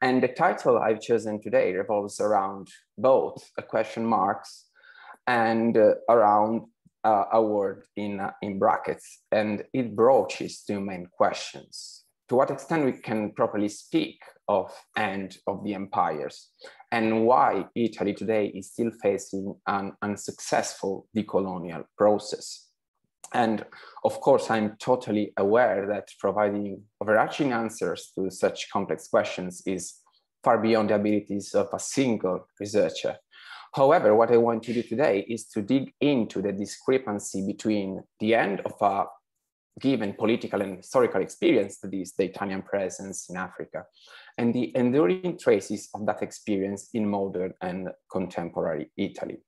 And the title I've chosen today revolves around both a question marks and uh, around uh, a word in, uh, in brackets. And it broaches two main questions. To what extent we can properly speak of end of the empires and why Italy today is still facing an unsuccessful decolonial process. And of course, I'm totally aware that providing overarching answers to such complex questions is far beyond the abilities of a single researcher. However, what I want to do today is to dig into the discrepancy between the end of a given political and historical experience, that is the Italian presence in Africa, and the enduring traces of that experience in modern and contemporary Italy.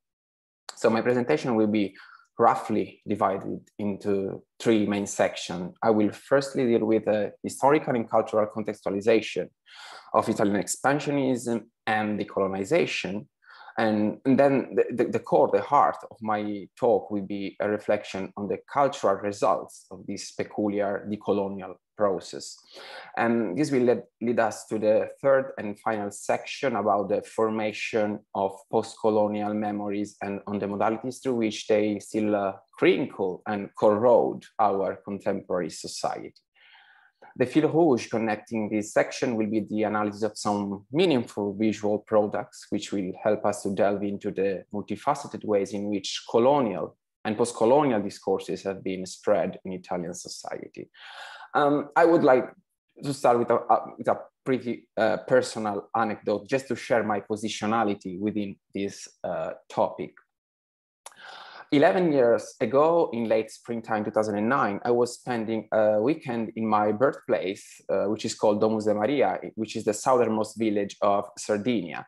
So my presentation will be roughly divided into three main sections. I will firstly deal with the historical and cultural contextualization of Italian expansionism and decolonization. And, and then the, the, the, core, the heart of my talk will be a reflection on the cultural results of this peculiar decolonial process. And this will lead, lead us to the third and final section about the formation of post-colonial memories and on the modalities through which they still uh, crinkle and corrode our contemporary society. The fil rouge connecting this section will be the analysis of some meaningful visual products, which will help us to delve into the multifaceted ways in which colonial and post-colonial discourses have been spread in Italian society. Um, I would like to start with a, with a pretty uh, personal anecdote just to share my positionality within this uh, topic. 11 years ago, in late springtime 2009, I was spending a weekend in my birthplace, uh, which is called Domus de Maria, which is the southernmost village of Sardinia.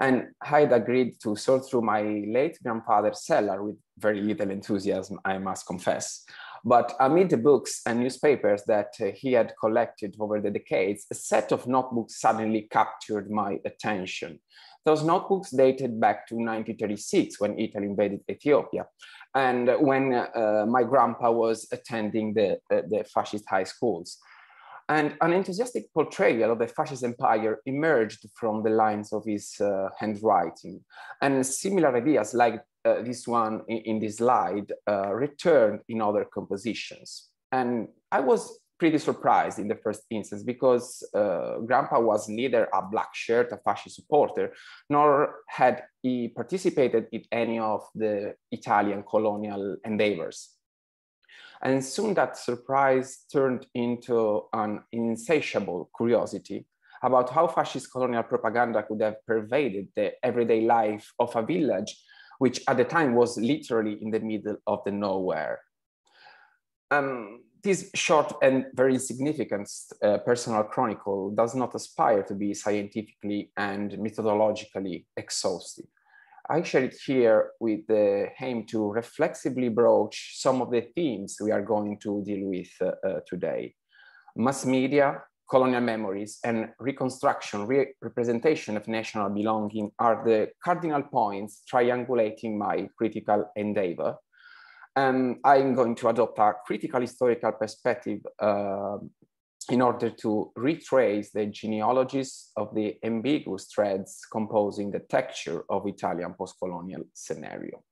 And I had agreed to sort through my late grandfather's cellar with very little enthusiasm, I must confess. But amid the books and newspapers that uh, he had collected over the decades, a set of notebooks suddenly captured my attention. Those notebooks dated back to 1936 when Italy invaded Ethiopia and when uh, my grandpa was attending the, uh, the fascist high schools. And an enthusiastic portrayal of the fascist empire emerged from the lines of his uh, handwriting. And similar ideas like uh, this one in, in this slide uh, returned in other compositions. And I was pretty surprised in the first instance because uh, Grandpa was neither a black shirt, a fascist supporter, nor had he participated in any of the Italian colonial endeavors. And soon that surprise turned into an insatiable curiosity about how fascist colonial propaganda could have pervaded the everyday life of a village, which at the time was literally in the middle of the nowhere. Um, this short and very insignificant uh, personal chronicle does not aspire to be scientifically and methodologically exhaustive. I share it here with the aim to reflexively broach some of the themes we are going to deal with uh, uh, today. Mass media, colonial memories, and reconstruction, re representation of national belonging are the cardinal points triangulating my critical endeavor and I'm going to adopt a critical historical perspective uh, in order to retrace the genealogies of the ambiguous threads composing the texture of Italian post-colonial scenario.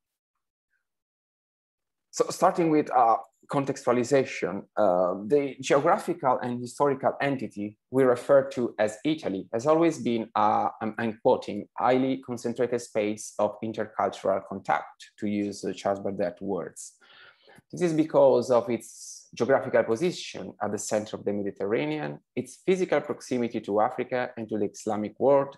So starting with uh, contextualization, uh, the geographical and historical entity we refer to as Italy has always been, uh, I'm, I'm, quoting, highly concentrated space of intercultural contact, to use Charles Burdett words. This is because of its geographical position at the center of the Mediterranean, its physical proximity to Africa and to the Islamic world,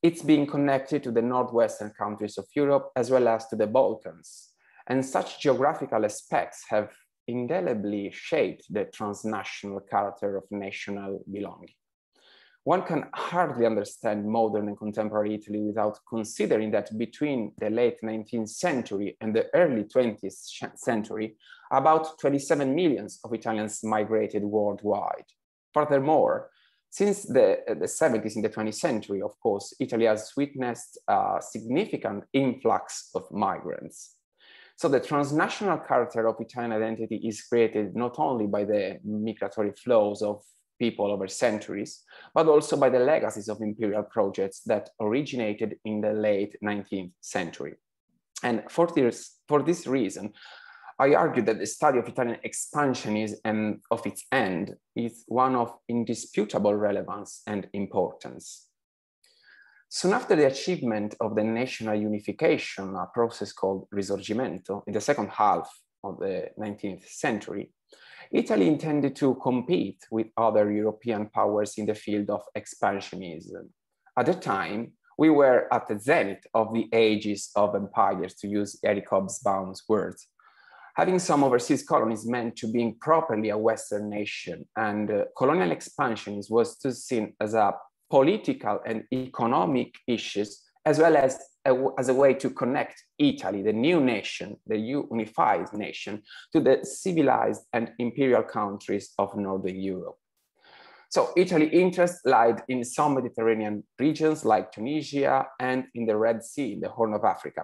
it's being connected to the northwestern countries of Europe as well as to the Balkans, and such geographical aspects have indelibly shaped the transnational character of national belonging. One can hardly understand modern and contemporary Italy without considering that between the late 19th century and the early 20th century, about 27 millions of Italians migrated worldwide. Furthermore, since the, the 70s in the 20th century, of course, Italy has witnessed a significant influx of migrants. So the transnational character of Italian identity is created not only by the migratory flows of people over centuries, but also by the legacies of imperial projects that originated in the late 19th century. And for this, for this reason, I argue that the study of Italian expansionism um, and of its end is one of indisputable relevance and importance. Soon after the achievement of the national unification, a process called Risorgimento, in the second half of the 19th century, Italy intended to compete with other European powers in the field of expansionism. At the time, we were at the zenith of the ages of empires, to use Eric Hobsbawm's words. Having some overseas colonies meant to being properly a Western nation, and uh, colonial expansion was to seen as a political and economic issues, as well as a, as a way to connect Italy, the new nation, the unified nation, to the civilized and imperial countries of Northern Europe. So Italy interest lied in some Mediterranean regions like Tunisia and in the Red Sea, in the Horn of Africa.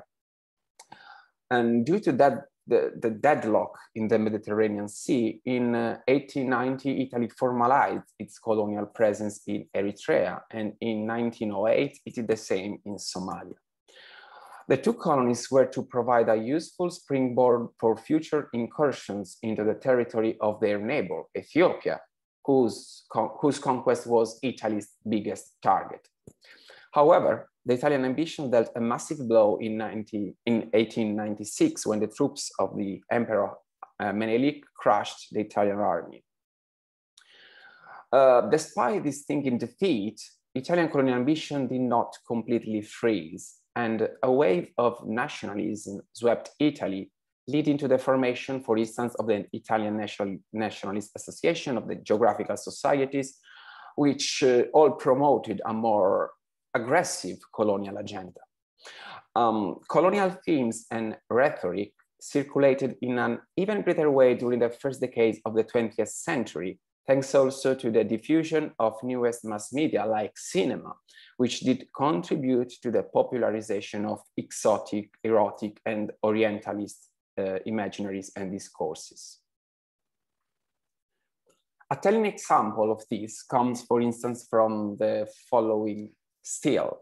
And due to that, the, the deadlock in the Mediterranean Sea, in uh, 1890, Italy formalized its colonial presence in Eritrea. And in 1908, it did the same in Somalia. The two colonies were to provide a useful springboard for future incursions into the territory of their neighbor, Ethiopia, whose, whose conquest was Italy's biggest target. However, the Italian ambition dealt a massive blow in, 90, in 1896 when the troops of the Emperor uh, Menelik crushed the Italian army. Uh, despite this stinging defeat, Italian colonial ambition did not completely freeze, and a wave of nationalism swept Italy leading to the formation, for instance, of the Italian National, Nationalist Association of the Geographical Societies, which uh, all promoted a more aggressive colonial agenda. Um, colonial themes and rhetoric circulated in an even greater way during the first decades of the 20th century, thanks also to the diffusion of newest mass media like cinema, which did contribute to the popularization of exotic, erotic, and orientalist uh, imaginaries and discourses. A telling example of this comes, for instance, from the following still.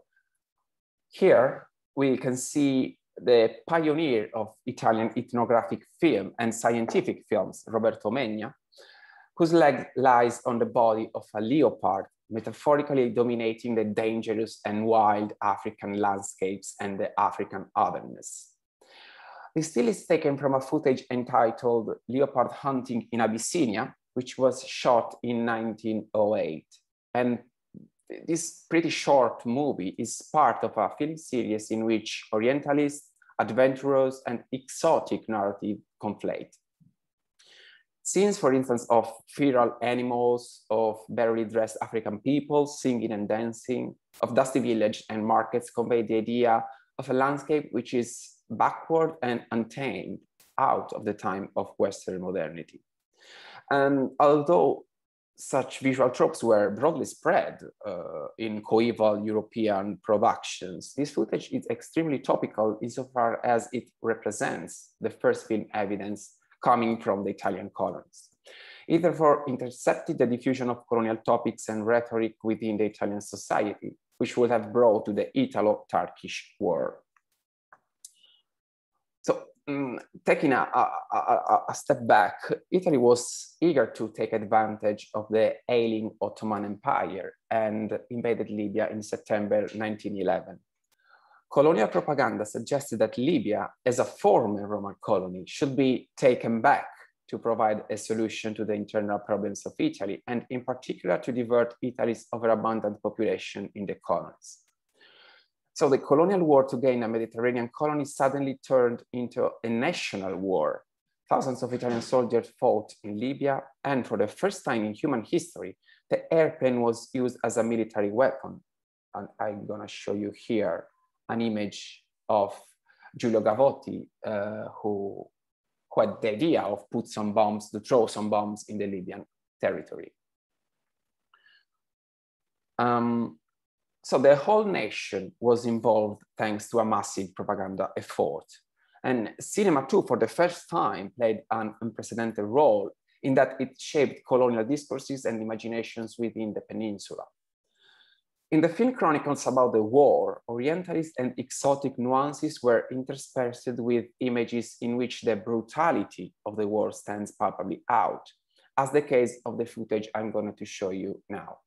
Here, we can see the pioneer of Italian ethnographic film and scientific films, Roberto Omegna, whose leg lies on the body of a leopard, metaphorically dominating the dangerous and wild African landscapes and the African otherness. The still is taken from a footage entitled Leopard Hunting in Abyssinia, which was shot in 1908. And this pretty short movie is part of a film series in which Orientalist, adventurous, and exotic narrative conflate. Scenes, for instance, of feral animals, of barely dressed African people singing and dancing, of dusty village and markets convey the idea of a landscape which is backward and untamed out of the time of Western modernity. And although such visual tropes were broadly spread uh, in coeval European productions, this footage is extremely topical insofar as it represents the first film evidence coming from the Italian colonies. It therefore intercepted the diffusion of colonial topics and rhetoric within the Italian society, which would have brought to the Italo-Turkish War. Um, taking a, a, a, step back, Italy was eager to take advantage of the ailing Ottoman Empire and invaded Libya in September 1911. Colonial propaganda suggested that Libya, as a former Roman colony, should be taken back to provide a solution to the internal problems of Italy, and in particular to divert Italy's overabundant population in the colonies. So the colonial war to gain a Mediterranean colony suddenly turned into a national war. Thousands of Italian soldiers fought in Libya, and for the first time in human history, the airplane was used as a military weapon. And I'm gonna show you here an image of Giulio Gavotti, uh, who, who had the idea of put some bombs, to throw some bombs in the Libyan territory. Um, so the whole nation was involved thanks to a massive propaganda effort. And cinema too, for the first time, played an unprecedented role in that it shaped colonial discourses and imaginations within the peninsula. In the film chronicles about the war, Orientalist and exotic nuances were interspersed with images in which the brutality of the war stands palpably out, as the case of the footage I'm going to show you now.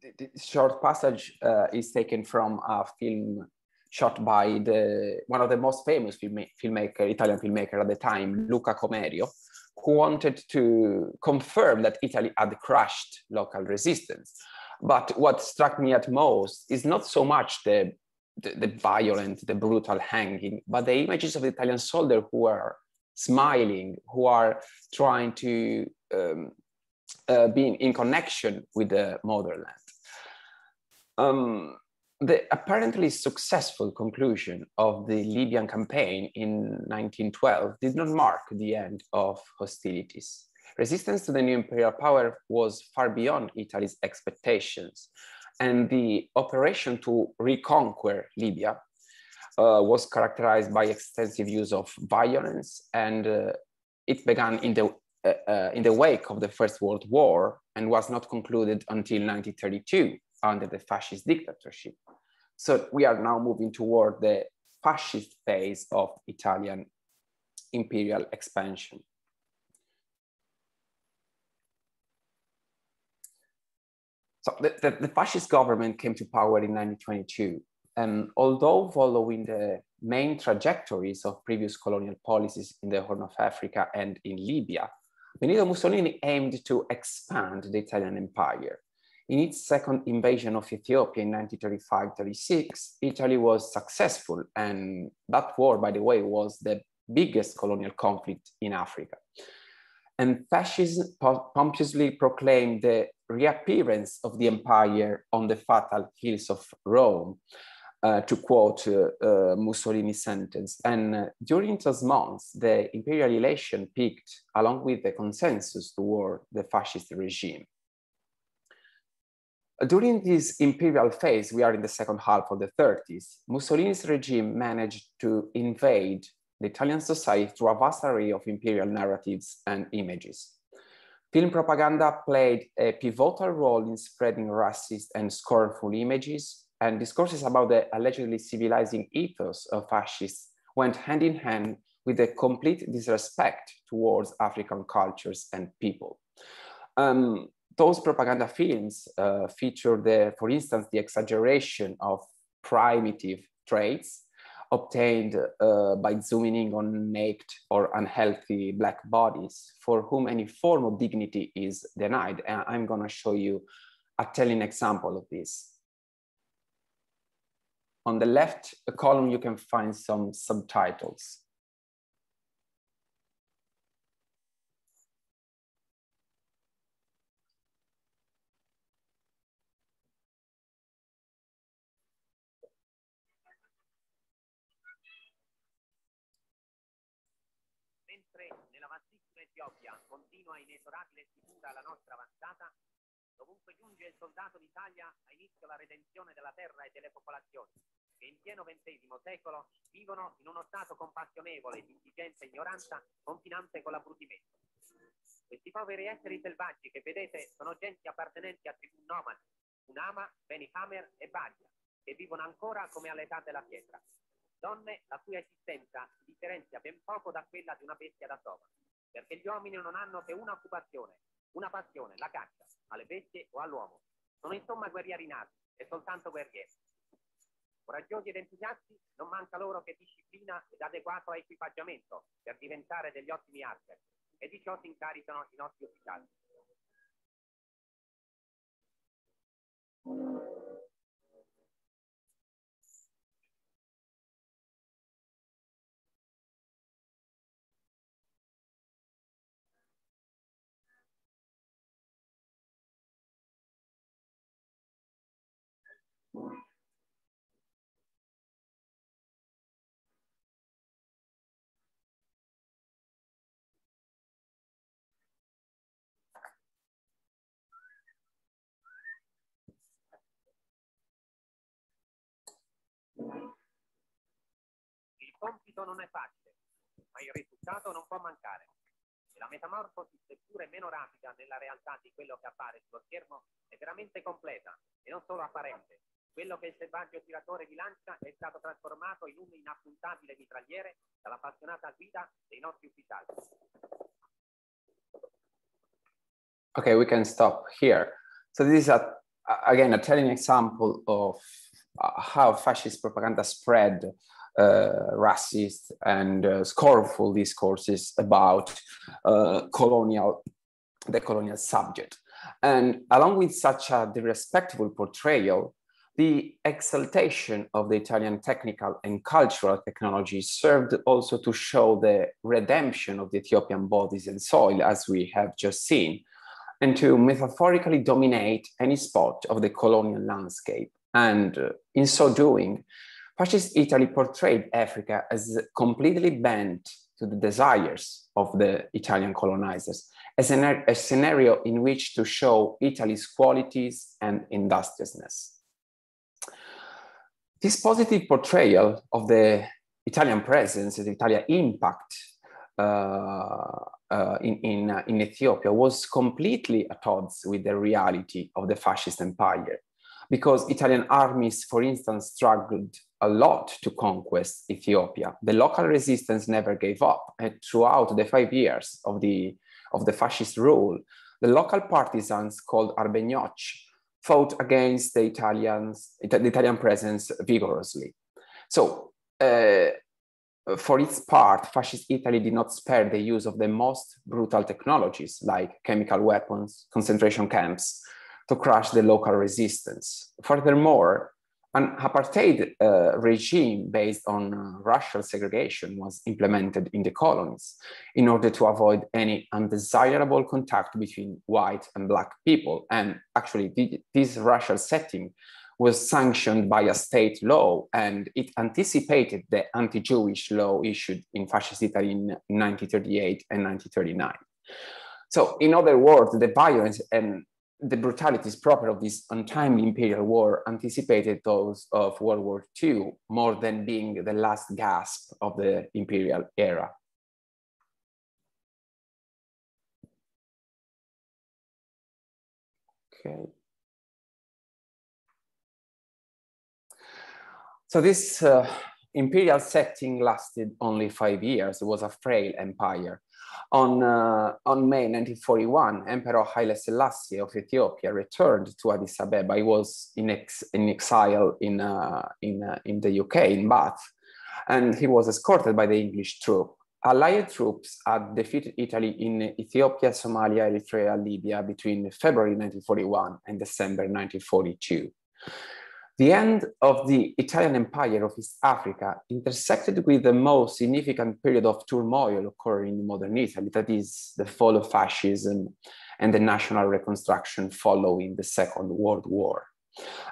the short passage uh, is taken from a film shot by the one of the most famous film, filmmaker, Italian filmmaker at the time, Luca Comerio, who wanted to confirm that Italy had crushed local resistance. But what struck me at most is not so much the, the, the violent, the brutal hanging, but the images of the Italian soldier who are smiling, who are trying to um, uh, be in connection with the motherland. Um, the apparently successful conclusion of the Libyan campaign in 1912 did not mark the end of hostilities. Resistance to the new imperial power was far beyond Italy's expectations, and the operation to reconquer Libya uh, was characterized by extensive use of violence, and uh, it began in the uh, uh in the wake of the First World War and was not concluded until 1932 under the fascist dictatorship. So we are now moving toward the fascist phase of Italian imperial expansion. So the, the, the, fascist government came to power in 1922. And although following the main trajectories of previous colonial policies in the Horn of Africa and in Libya, Benito Mussolini aimed to expand the Italian empire in its second invasion of Ethiopia in 1935-36, Italy was successful. And that war, by the way, was the biggest colonial conflict in Africa. And fascism pompously proclaimed the reappearance of the empire on the fatal hills of Rome, uh, to quote uh, uh, Mussolini's sentence. And uh, during those months, the imperial elation peaked along with the consensus toward the fascist regime. During this imperial phase, we are in the second half of the 30s, Mussolini's regime managed to invade the Italian society through a vast array of imperial narratives and images. Film propaganda played a pivotal role in spreading racist and scornful images, and discourses about the allegedly civilizing ethos of fascists went hand in hand with a complete disrespect towards African cultures and people. Um, those propaganda films uh, feature the, for instance, the exaggeration of primitive traits obtained uh, by zooming in on naked or unhealthy black bodies for whom any form of dignity is denied. And I'm gonna show you a telling example of this. On the left column, you can find some subtitles. Etiopia continua inesorabile e sicura la nostra avanzata, dovunque giunge il soldato d'Italia ha inizio la redenzione della terra e delle popolazioni, che in pieno XX secolo vivono in uno stato compassionevole di indigenza e ignoranza, confinante con l'abbrutimento. Questi poveri esseri selvaggi che vedete sono genti appartenenti a tribù nomadi, Unama, Benihamer e Baglia, che vivono ancora come all'età della pietra. Donne la cui esistenza differenzia ben poco da quella di una bestia da sova perché gli uomini non hanno che una occupazione, una passione, la caccia, alle bestie o all'uomo. Sono insomma guerrieri nati e soltanto guerrieri. Coraggiosi ed entusiasti, non manca loro che disciplina ed adeguato equipaggiamento per diventare degli ottimi archer e di ciò si incaricano i nostri ufficiali. Compito non è facile, ma il risultato non può mancare. E la metamorfosi, seppure meno rapida nella realtà di quello che appare sullo schermo, è veramente completa e non solo apparente. Quello che il selvaggio tiratore di lancia è stato trasformato in un inappuntabile mitragliere dall'appassionata guida dei nostri ufficiali. Okay, we can stop here. So this is a, again a telling example of uh, how fascist propaganda spread uh, racist and uh, scornful discourses about uh, colonial, the colonial subject. And along with such a disrespectful portrayal, the exaltation of the Italian technical and cultural technology served also to show the redemption of the Ethiopian bodies and soil, as we have just seen, and to metaphorically dominate any spot of the colonial landscape. And uh, in so doing, fascist Italy portrayed Africa as completely bent to the desires of the Italian colonizers, as a scenario in which to show Italy's qualities and industriousness. This positive portrayal of the Italian presence, the Italian impact uh, uh, in, in, uh, in Ethiopia was completely at odds with the reality of the fascist empire because Italian armies, for instance, struggled a lot to conquest Ethiopia. The local resistance never gave up. And throughout the five years of the, of the fascist rule, the local partisans called Arbegnoch fought against the Italians, the Italian presence vigorously. So uh, for its part, fascist Italy did not spare the use of the most brutal technologies like chemical weapons, concentration camps, to crush the local resistance. Furthermore, an apartheid uh, regime based on uh, racial segregation was implemented in the colonies in order to avoid any undesirable contact between white and black people. And actually, the, this racial setting was sanctioned by a state law and it anticipated the anti-Jewish law issued in fascist Italy in 1938 and 1939. So in other words, the violence and the brutalities proper of this untimely imperial war anticipated those of World War II more than being the last gasp of the imperial era. Okay. So this uh, imperial setting lasted only five years. It was a frail empire on, uh, on May 1941, Emperor Haile Selassie of Ethiopia returned to Addis Ababa. He was in, ex in exile in, uh, in, uh, in the UK, in Bath, and he was escorted by the English troop. Allied troops had defeated Italy in Ethiopia, Somalia, Eritrea, Libya between February 1941 and December 1942. The end of the Italian Empire of East Africa intersected with the most significant period of turmoil occurring in modern Italy, that is the fall of fascism and the national reconstruction following the Second World War.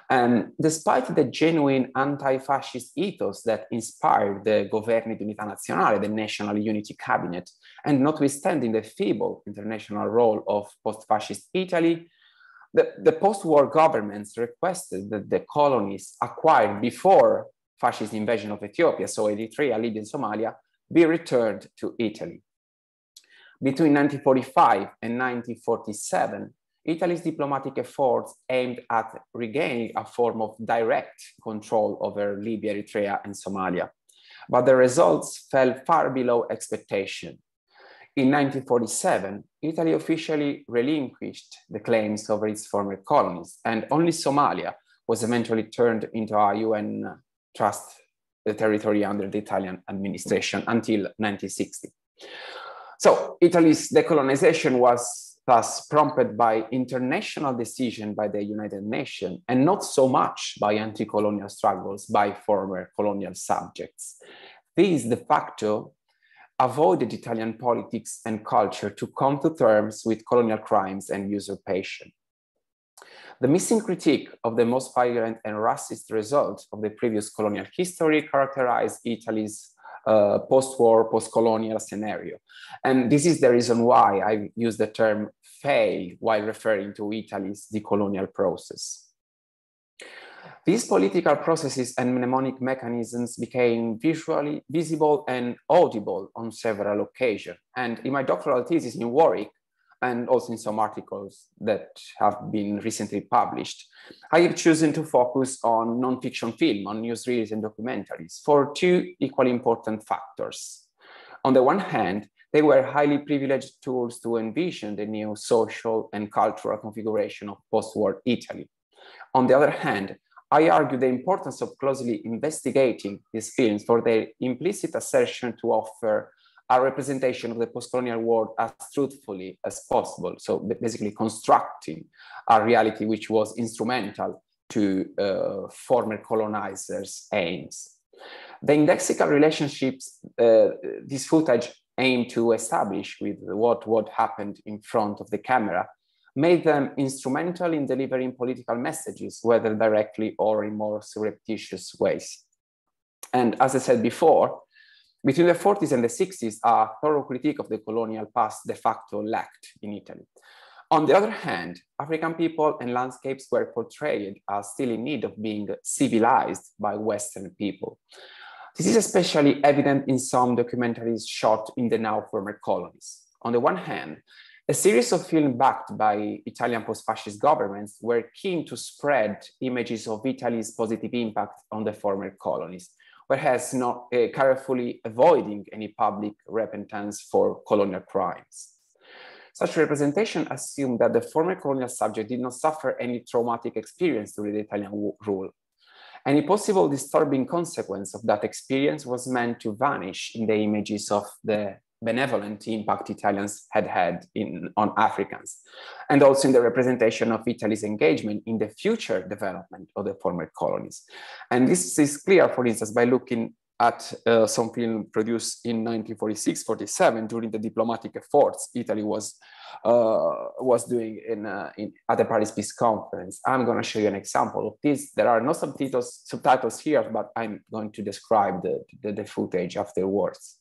And despite the genuine anti-fascist ethos that inspired the Governi di Unità Nazionale, the National Unity Cabinet, and notwithstanding the feeble international role of post-fascist Italy, the, the post-war governments requested that the colonies acquired before fascist invasion of Ethiopia, so Eritrea, Libya, and Somalia, be returned to Italy. Between 1945 and 1947, Italy's diplomatic efforts aimed at regaining a form of direct control over Libya, Eritrea, and Somalia. But the results fell far below expectation. In 1947, Italy officially relinquished the claims over its former colonies, and only Somalia was eventually turned into a UN trust territory under the Italian administration until 1960. So Italy's decolonization was thus prompted by international decision by the United Nations and not so much by anti-colonial struggles by former colonial subjects. This de facto avoided Italian politics and culture to come to terms with colonial crimes and usurpation. The missing critique of the most violent and racist results of the previous colonial history characterized Italy's uh, post-war, post-colonial scenario. And this is the reason why I use the term fail while referring to Italy's decolonial process. These political processes and mnemonic mechanisms became visually visible and audible on several occasions. And in my doctoral thesis in Warwick, and also in some articles that have been recently published, I have chosen to focus on non-fiction film, on newsreels and documentaries for two equally important factors. On the one hand, they were highly privileged tools to envision the new social and cultural configuration of post-war Italy. On the other hand, I argue the importance of closely investigating these films for their implicit assertion to offer a representation of the post-colonial world as truthfully as possible. So basically constructing a reality which was instrumental to uh, former colonizers' aims. The indexical relationships uh, this footage aimed to establish with what, what happened in front of the camera made them instrumental in delivering political messages, whether directly or in more surreptitious ways. And as I said before, between the 40s and the 60s, a thorough critique of the colonial past de facto lacked in Italy. On the other hand, African people and landscapes were portrayed as still in need of being civilized by Western people. This is especially evident in some documentaries shot in the now former colonies. On the one hand, a series of films backed by Italian post-fascist governments were keen to spread images of Italy's positive impact on the former colonies, whereas not uh, carefully avoiding any public repentance for colonial crimes. Such representation assumed that the former colonial subject did not suffer any traumatic experience during the Italian rule. Any possible disturbing consequence of that experience was meant to vanish in the images of the benevolent impact Italians had had in, on Africans, and also in the representation of Italy's engagement in the future development of the former colonies. And this is clear, for instance, by looking at uh, some film produced in 1946-47 during the diplomatic efforts Italy was uh, was doing in, uh, in, at the Paris Peace Conference. I'm going to show you an example of this. There are no subtitles subtitles here, but I'm going to describe the, the, the footage afterwards.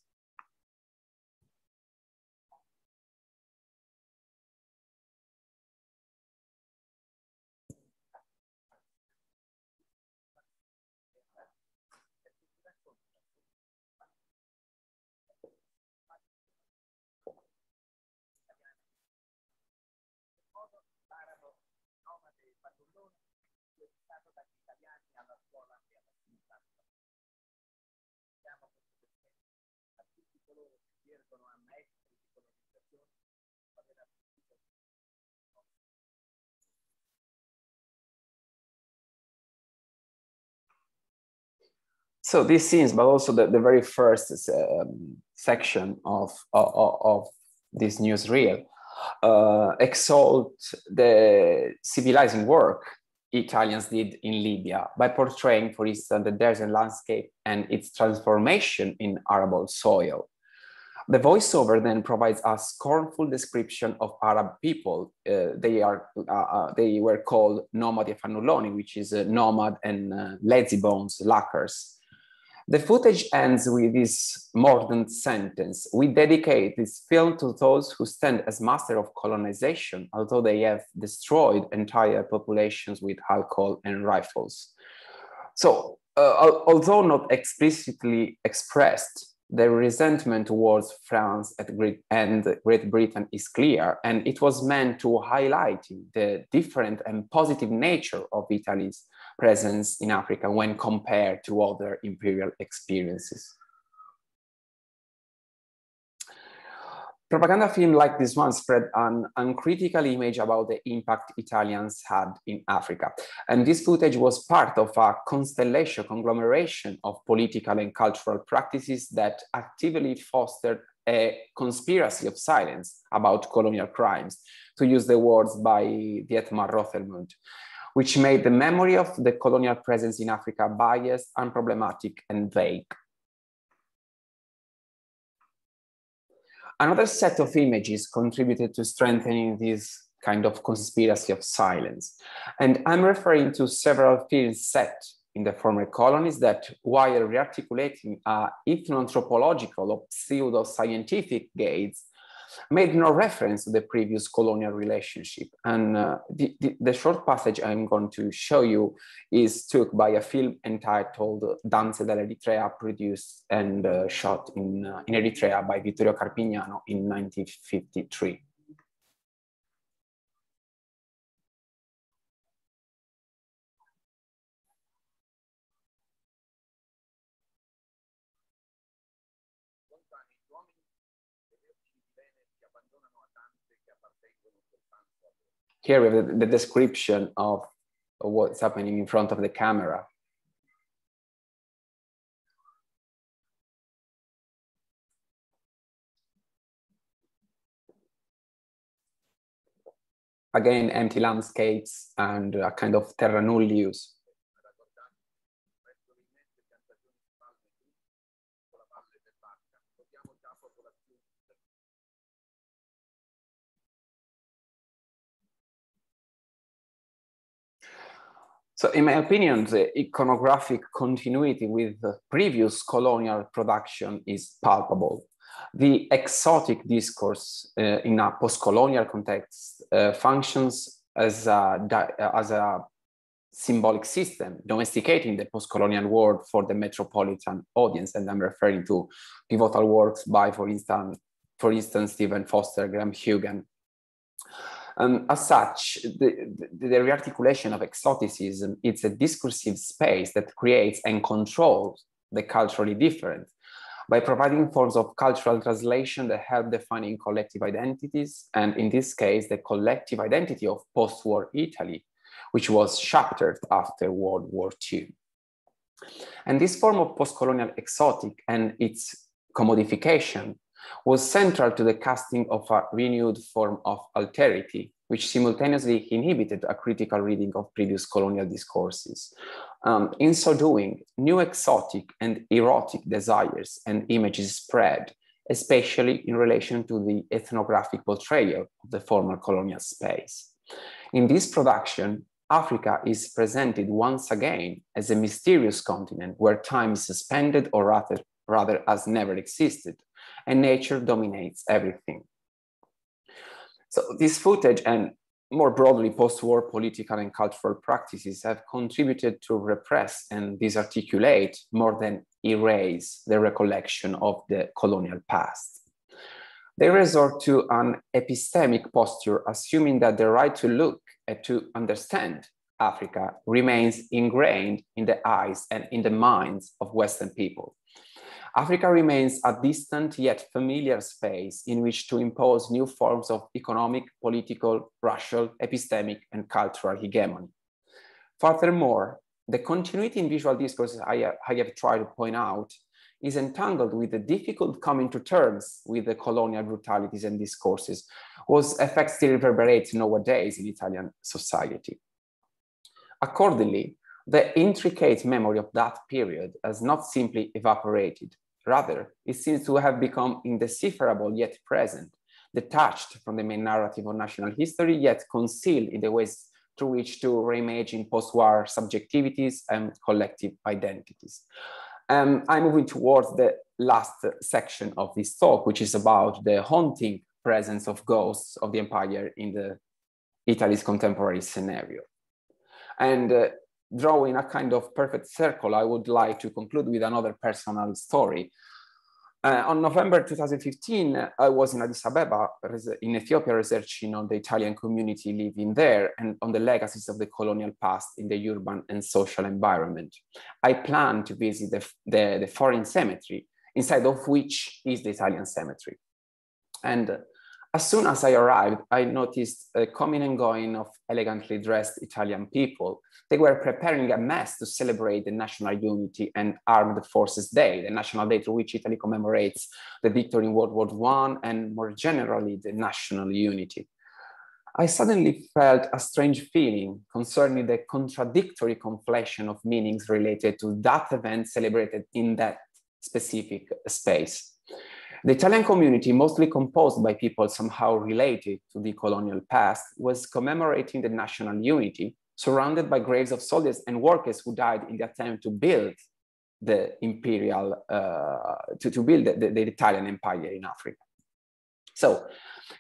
So these scenes, but also the, the very first um, section of, of, of this newsreel, uh, exalt the civilizing work Italians did in Libya by portraying, for instance, the desert landscape and its transformation in arable soil. The voiceover then provides a scornful description of Arab people. Uh, they are uh, uh they were called nomadi fannulloni, which is nomad and uh, lazy bones lacquers. The footage ends with this mordant sentence. We dedicate this film to those who stand as master of colonization, although they have destroyed entire populations with alcohol and rifles. So, uh, although not explicitly expressed, the resentment towards France and Great Britain is clear, and it was meant to highlight the different and positive nature of Italy's presence in Africa when compared to other imperial experiences. Propaganda film like this one spread an uncritical image about the impact Italians had in Africa. And this footage was part of a constellation, conglomeration of political and cultural practices that actively fostered a conspiracy of silence about colonial crimes, to use the words by Dietmar Rothermund which made the memory of the colonial presence in Africa biased, unproblematic, and vague. Another set of images contributed to strengthening this kind of conspiracy of silence. And I'm referring to several films set in the former colonies that, while rearticulating uh, ethnoanthropological or pseudo-scientific gaze, made no reference to the previous colonial relationship. And uh, the, the, the, short passage I'm going to show you is took by a film entitled Danze dell'Eritrea, produced and uh, shot in, uh, in Eritrea by Vittorio Carpignano in 1953. Here we have the, the description of, what's happening in front of the camera. Again, empty landscapes and a kind of terra nullius. So in my opinion, the iconographic continuity with the previous colonial production is palpable. The exotic discourse uh, in a post-colonial context uh, functions as a, as a symbolic system, domesticating the post-colonial world for the metropolitan audience. And I'm referring to pivotal works by, for instance, for instance, Stephen Foster, Graham Huggan, um, as such, the, the, the, rearticulation of exoticism, it's a discursive space that creates and controls the culturally different by providing forms of cultural translation that help defining collective identities, and in this case, the collective identity of post-war Italy, which was shattered after World War II. And this form of post-colonial exotic and its commodification was central to the casting of a renewed form of alterity, which simultaneously inhibited a critical reading of previous colonial discourses. Um, in so doing, new exotic and erotic desires and images spread, especially in relation to the ethnographic portrayal of the former colonial space. In this production, Africa is presented once again as a mysterious continent where time is suspended or rather, rather has never existed, and nature dominates everything. So this footage and more broadly post-war political and cultural practices have contributed to repress and disarticulate more than erase the recollection of the colonial past. They resort to an epistemic posture, assuming that the right to look and to understand Africa remains ingrained in the eyes and in the minds of Western people. Africa remains a distant yet familiar space in which to impose new forms of economic, political, racial, epistemic, and cultural hegemony. Furthermore, the continuity in visual discourses I, I have tried to point out is entangled with the difficult coming to terms with the colonial brutalities and discourses, whose effects still reverberate nowadays in Italian society. Accordingly, the intricate memory of that period has not simply evaporated, Rather, it seems to have become indecipherable yet present, detached from the main narrative of national history, yet concealed in the ways through which to reimagine post-war subjectivities and collective identities. Um, I'm moving towards the last section of this talk, which is about the haunting presence of ghosts of the empire in the Italy's contemporary scenario. And uh, drawing a kind of perfect circle, I would like to conclude with another personal story. Uh, on November 2015, I was in Addis Ababa in Ethiopia researching on the Italian community living there and on the legacies of the colonial past in the urban and social environment. I plan to visit the, the, the foreign cemetery, inside of which is the Italian cemetery. And as soon as I arrived, I noticed a coming and going of elegantly dressed Italian people. They were preparing a mass to celebrate the National Unity and Armed Forces Day, the national day through which Italy commemorates the victory in World War I and more generally the national unity. I suddenly felt a strange feeling concerning the contradictory conflation of meanings related to that event celebrated in that specific space. The Italian community, mostly composed by people somehow related to the colonial past, was commemorating the national unity, surrounded by graves of soldiers and workers who died in the attempt to build the imperial, uh, to, to build the, the, the Italian empire in Africa. So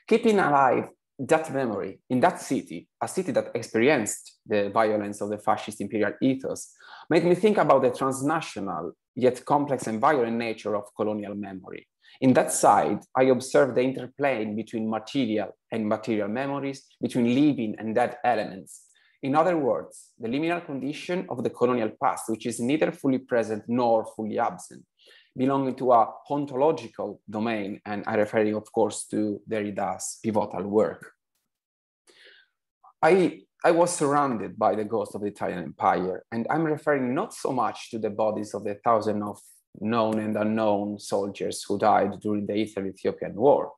keeping alive that memory in that city, a city that experienced the violence of the fascist imperial ethos, made me think about the transnational yet complex and violent nature of colonial memory. In that side, I observe the interplay between material and material memories, between living and dead elements. In other words, the liminal condition of the colonial past, which is neither fully present nor fully absent, belonging to a hauntological domain, and I referring, of course, to Derrida's pivotal work. I, I was surrounded by the ghost of the Italian Empire, and I'm referring not so much to the bodies of the thousand of known and unknown soldiers who died during the Ethiopian War.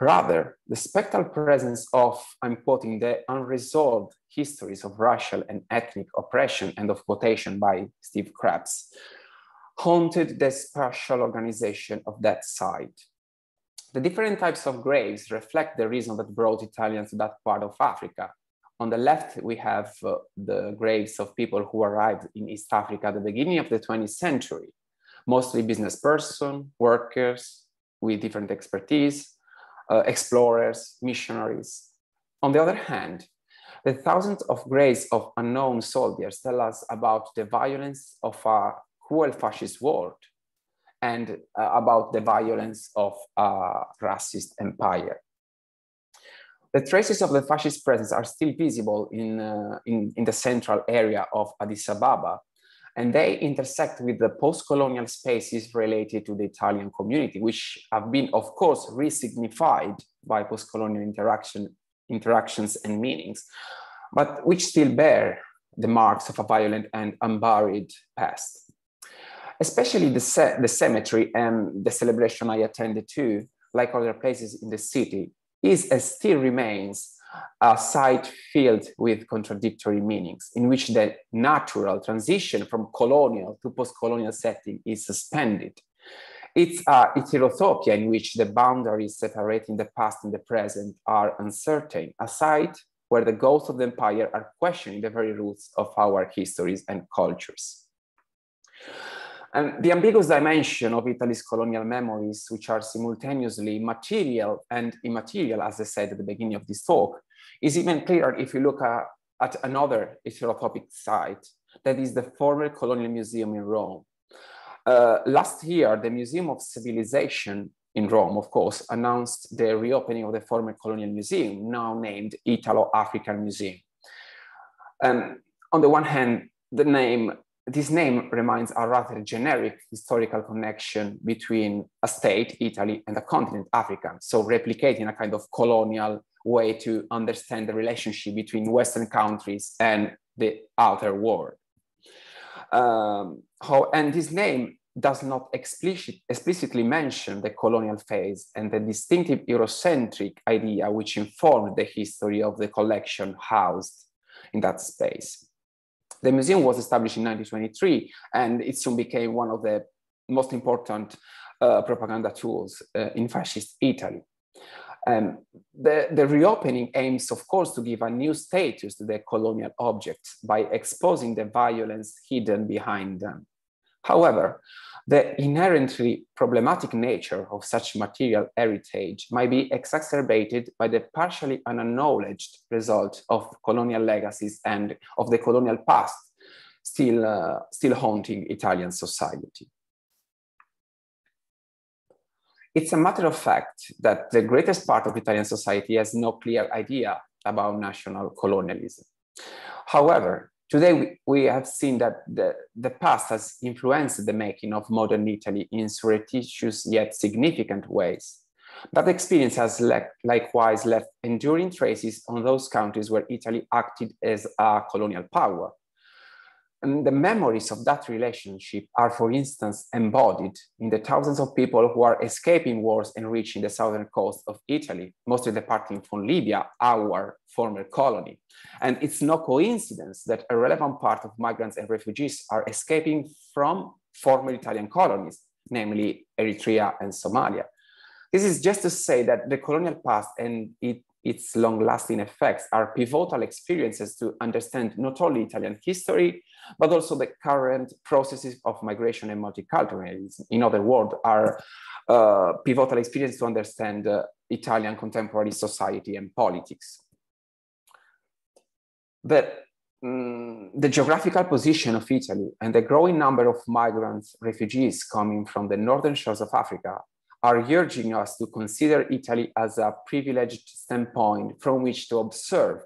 Rather, the spectral presence of, I'm quoting, the unresolved histories of racial and ethnic oppression, end of quotation by Steve Krebs, haunted the spatial organization of that site. The different types of graves reflect the reason that brought Italians to that part of Africa. On the left, we have uh, the graves of people who arrived in East Africa at the beginning of the 20th century, mostly business person, workers with different expertise, uh, explorers, missionaries. On the other hand, the thousands of graves of unknown soldiers tell us about the violence of a cruel fascist world and uh, about the violence of a racist empire. The traces of the fascist presence are still visible in, uh, in, in, the central area of Addis Ababa, and they intersect with the post-colonial spaces related to the Italian community, which have been, of course, re-signified by post-colonial interaction, interactions and meanings, but which still bear the marks of a violent and unburied past. Especially the, ce the cemetery and the celebration I attended to, like other places in the city, is and still remains a site filled with contradictory meanings, in which the natural transition from colonial to post-colonial setting is suspended. It's a heterotopia in which the boundaries separating the past and the present are uncertain, a site where the ghosts of the empire are questioning the very roots of our histories and cultures. And the ambiguous dimension of Italy's colonial memories, which are simultaneously material and immaterial, as I said at the beginning of this talk, is even clearer if you look at, at another heterotopic site, that is the former colonial museum in Rome. Uh, last year, the Museum of Civilization in Rome, of course, announced the reopening of the former colonial museum, now named Italo-African Museum. And on the one hand, the name this name reminds a rather generic historical connection between a state, Italy, and a continent, Africa. So replicating a kind of colonial way to understand the relationship between Western countries and the outer world. Um, how, and this name does not explicit, explicitly mention the colonial phase and the distinctive Eurocentric idea which informed the history of the collection housed in that space. The museum was established in 1923 and it soon became one of the most important uh, propaganda tools uh, in fascist Italy. Um, the, the reopening aims, of course, to give a new status to the colonial objects by exposing the violence hidden behind them. However, the inherently problematic nature of such material heritage might be exacerbated by the partially unacknowledged result of colonial legacies and of the colonial past still, uh, still haunting Italian society. It's a matter of fact that the greatest part of Italian society has no clear idea about national colonialism. However, Today, we, we have seen that the, the past has influenced the making of modern Italy in surreptitious yet significant ways. That experience has le likewise left enduring traces on those countries where Italy acted as a colonial power, and the memories of that relationship are, for instance, embodied in the thousands of people who are escaping wars and reaching the southern coast of Italy, mostly departing from Libya, our former colony. And it's no coincidence that a relevant part of migrants and refugees are escaping from former Italian colonies, namely Eritrea and Somalia. This is just to say that the colonial past and it, its long-lasting effects are pivotal experiences to understand not only Italian history, but also the current processes of migration and multiculturalism. In other words, are uh, pivotal experiences to understand uh, Italian contemporary society and politics. The, um, the geographical position of Italy and the growing number of migrants, refugees coming from the northern shores of Africa are urging us to consider Italy as a privileged standpoint from which to observe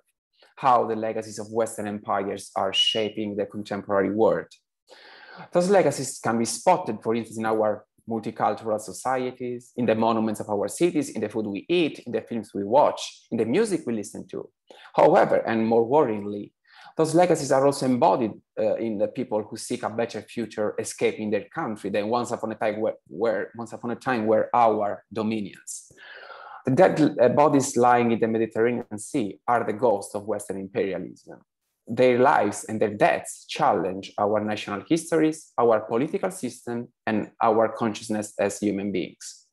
how the legacies of Western empires are shaping the contemporary world. Those legacies can be spotted, for instance, in our multicultural societies, in the monuments of our cities, in the food we eat, in the films we watch, in the music we listen to. However, and more worryingly, those legacies are also embodied uh, in the people who seek a better future escaping their country than once upon a time where, where once upon a time were our dominions. The dead uh, bodies lying in the Mediterranean Sea are the ghosts of Western imperialism. Their lives and their deaths challenge our national histories, our political system, and our consciousness as human beings.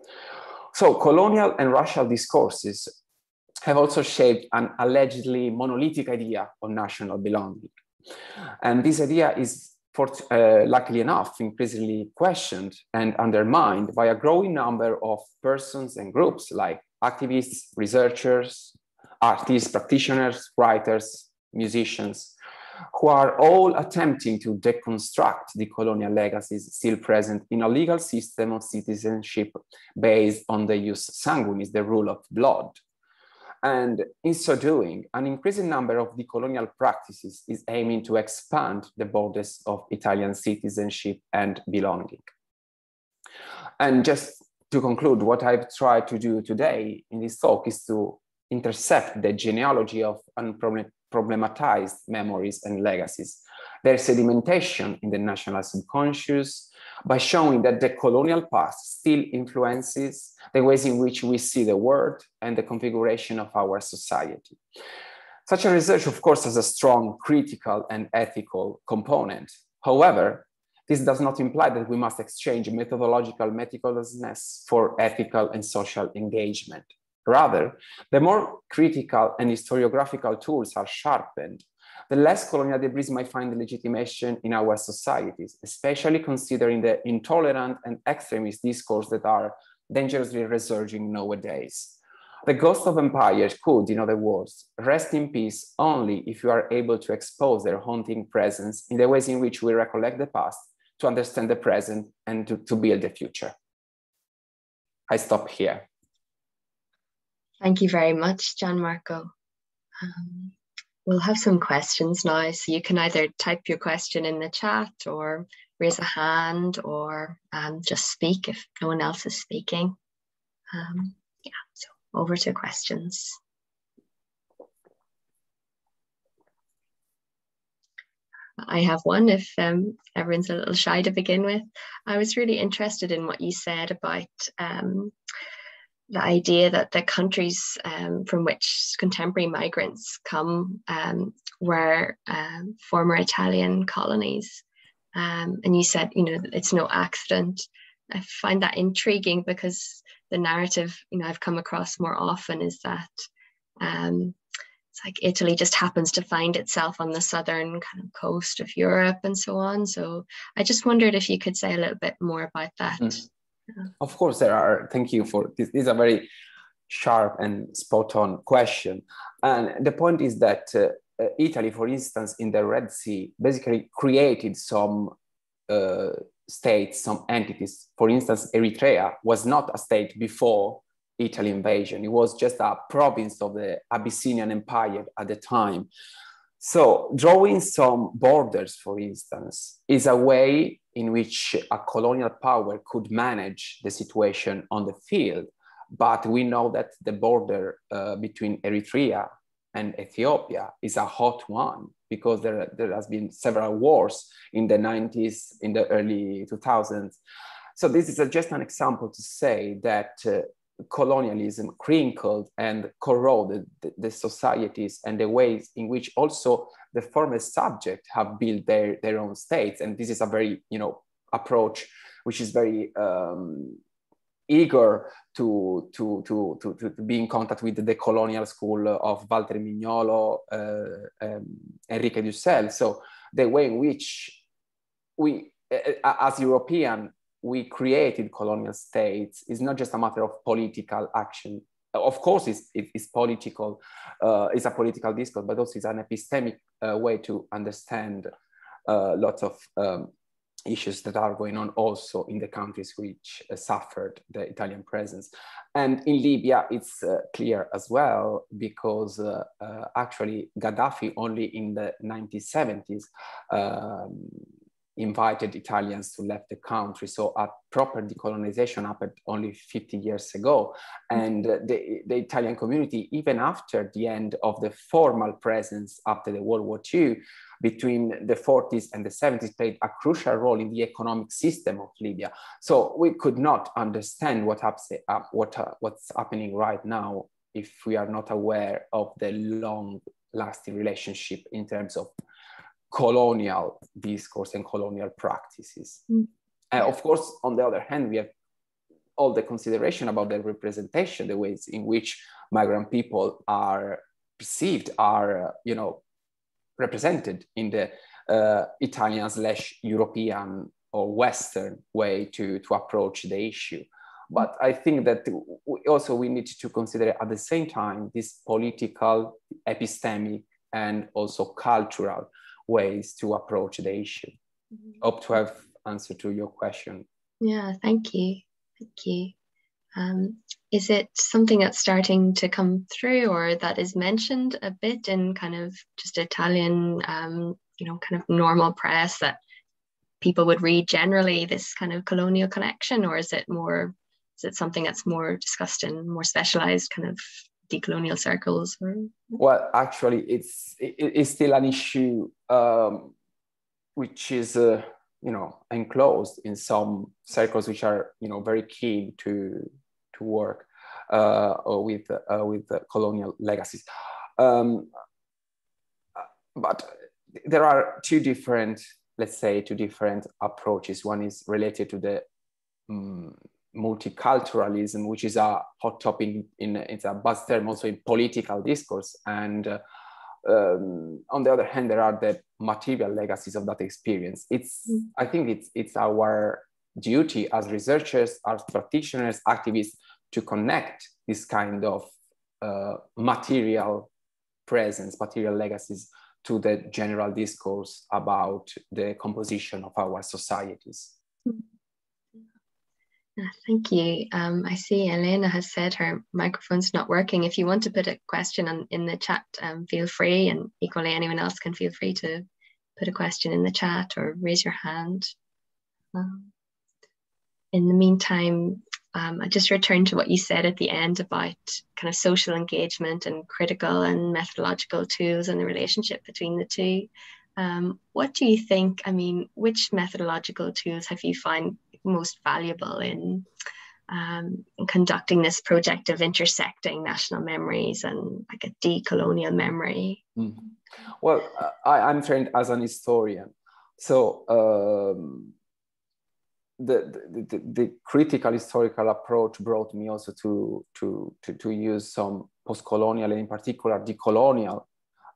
So colonial and racial discourses have also shaped an allegedly monolithic idea of national belonging. And this idea is, for, uh, luckily enough, increasingly questioned and undermined by a growing number of persons and groups like activists, researchers, artists, practitioners, writers, musicians, who are all attempting to deconstruct the colonial legacies still present in a legal system of citizenship based on the jus sanguinis, the rule of blood, and in so doing, an increasing number of decolonial practices is aiming to expand the borders of Italian citizenship and belonging. And just to conclude, what I've tried to do today in this talk is to intercept the genealogy of unproblematized memories and legacies, their sedimentation in the national subconscious, by showing that the colonial past still influences the ways in which we see the world and the configuration of our society. Such a research, of course, has a strong critical and ethical component. However, this does not imply that we must exchange methodological meticulousness for ethical and social engagement. Rather, the more critical and historiographical tools are sharpened, the less colonial debris might find legitimation in our societies, especially considering the intolerant and extremist discourse that are dangerously resurging nowadays. The ghost of empires could, in other words, rest in peace only if you are able to expose their haunting presence in the ways in which we recollect the past to understand the present and to, to build the future. I stop here. Thank you very much, Gianmarco. Um, we'll have some questions now. So you can either type your question in the chat or raise a hand or um, just speak if no one else is speaking. Um, yeah, so over to questions. I have one if um, everyone's a little shy to begin with. I was really interested in what you said about um, the idea that the countries um, from which contemporary migrants come um, were um, former Italian colonies. Um, and you said, you know, it's no accident. I find that intriguing because the narrative, you know, I've come across more often is that um, it's like Italy just happens to find itself on the southern kind of coast of Europe and so on. So I just wondered if you could say a little bit more about that. Mm. Of course, there are. Thank you for this. This is a very sharp and spot on question. And the point is that uh, uh, Italy, for instance, in the Red Sea, basically created some uh, states, some entities. For instance, Eritrea was not a state before Italy invasion. It was just a province of the Abyssinian Empire at the time. So drawing some borders, for instance, is a way in which a colonial power could manage the situation on the field. But we know that the border uh, between Eritrea and Ethiopia is a hot one because there, there has been several wars in the 90s, in the early 2000s. So this is a, just an example to say that uh, colonialism crinkled and corroded the, the, societies and the ways in which also the former subject have built their, their own states. And this is a very, you know, approach which is very um, eager to, to, to, to, to, be in contact with the colonial school of Walter Mignolo, uh, um, Enrique Dussel. So the way in which we, uh, as European, we created colonial states is not just a matter of political action. Of course, it's, it's political, uh, it's a political discourse, but also it's an epistemic uh, way to understand uh, lots of um, issues that are going on also in the countries which uh, suffered the Italian presence. And in Libya, it's uh, clear as well, because uh, uh actually Gaddafi only in the 1970s um, invited Italians to left the country. So a proper decolonization happened only 50 years ago. And the, the Italian community, even after the end of the formal presence after the World War II, between the 40s and the 70s played a crucial role in the economic system of Libya. So we could not understand what, uh, what uh, what's happening right now if we are not aware of the long lasting relationship in terms of colonial discourse and colonial practices. Mm. And of course, on the other hand, we have all the consideration about the representation, the ways in which migrant people are perceived, are, you know, represented in the uh, Italian slash European or Western way to, to approach the issue. But I think that we also we need to consider at the same time this political, epistemic, and also cultural ways to approach the issue. Mm-hmm. Hope to have answered to your question. Yeah, thank you. Thank you. Um, is it something that's starting to come through or that is mentioned a bit in kind of just Italian, um, you know, kind of normal press that people would read generally this kind of colonial connection, or is it more, is it something that's more discussed in more specialized kind of decolonial circles? Or? Well, actually, it's it, it's still an issue um, which is. Uh, you know enclosed in some circles which are you know very keen to to work uh, with uh, with colonial legacies. Um, but there are two different, let's say, two different approaches. One is related to the um, multiculturalism, which is a hot topic in it's a buzz term also in political discourse. And uh, um, on the other hand, there are the material legacies of that experience. It's mm. I think it's it's our duty as researchers, as practitioners, activists to connect this kind of uh, material presence, material legacies to the general discourse about the composition of our societies. Thank you. Um, I see Elena has said her microphone's not working. If you want to put a question on, in the chat, um, feel free, and equally anyone else can feel free to put a question in the chat or raise your hand. Um, in the meantime, um, I just return to what you said at the end about kind of social engagement and critical and methodological tools and the relationship between the two. Um, what do you think? I mean, which methodological tools have you found most valuable in, um, conducting this project of intersecting national memories and like a decolonial memory? Mm-hmm. Well, I, I'm trained as an historian. So um, the, the, the, critical historical approach brought me also to, to, to, to use some post-colonial and in particular decolonial